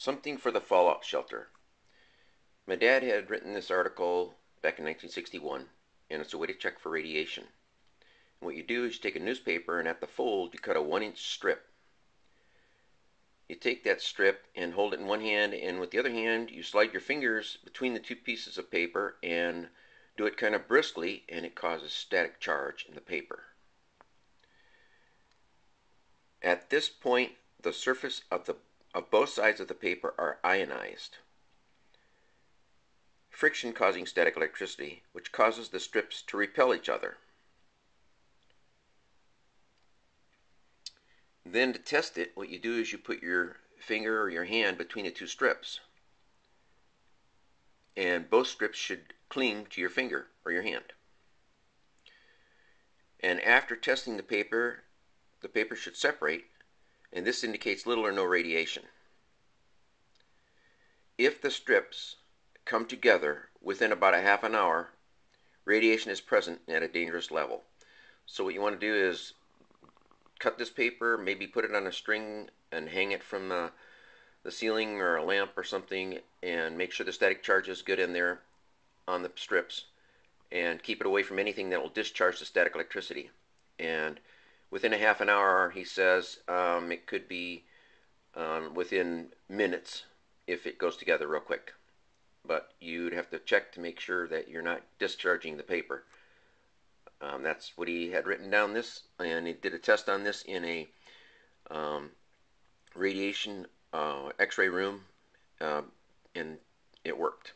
Something for the fallout shelter. My dad had written this article back in 1961, and it's a way to check for radiation. And what you do is you take a newspaper, and at the fold, you cut a one inch strip. You take that strip and hold it in one hand, and with the other hand, you slide your fingers between the two pieces of paper and do it kind of briskly, and it causes static charge in the paper. At this point, the surface of the of both sides of the paper are ionized. Friction causing static electricity, which causes the strips to repel each other. Then to test it, what you do is you put your finger or your hand between the two strips. And both strips should cling to your finger or your hand. And after testing the paper, the paper should separate and this indicates little or no radiation. If the strips come together within about a half an hour, radiation is present at a dangerous level. So what you want to do is cut this paper, maybe put it on a string and hang it from the, the ceiling or a lamp or something and make sure the static charge is good in there on the strips and keep it away from anything that will discharge the static electricity. And within a half an hour, he says um, it could be um, within minutes if it goes together real quick. But you'd have to check to make sure that you're not discharging the paper. Um, that's what he had written down this, and he did a test on this in a um, radiation uh, X-ray room, uh, and it worked.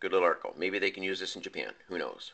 Good little article. Maybe they can use this in Japan. Who knows?